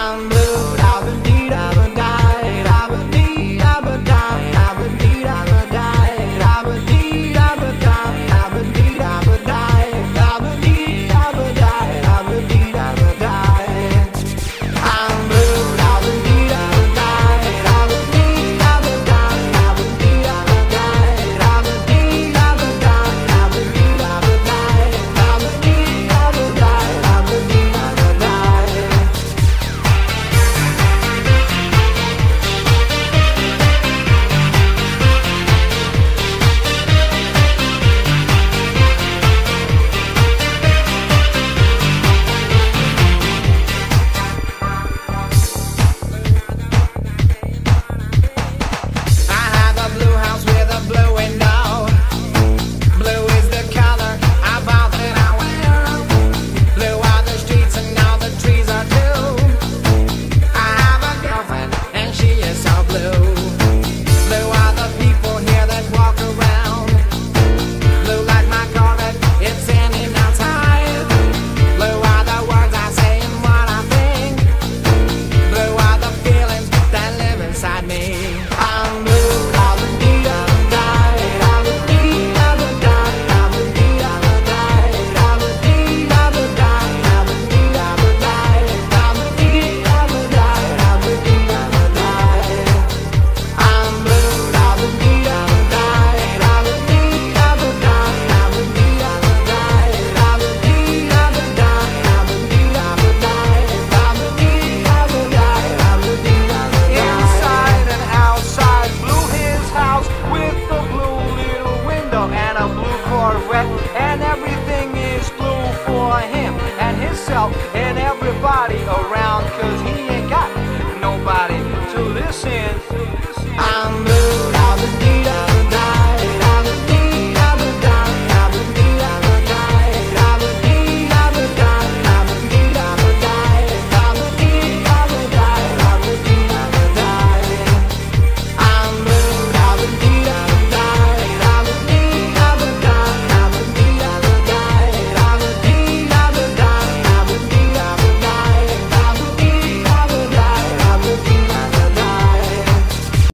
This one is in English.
I'm blue. a blue Corvette, and everything is blue for him and himself and everything.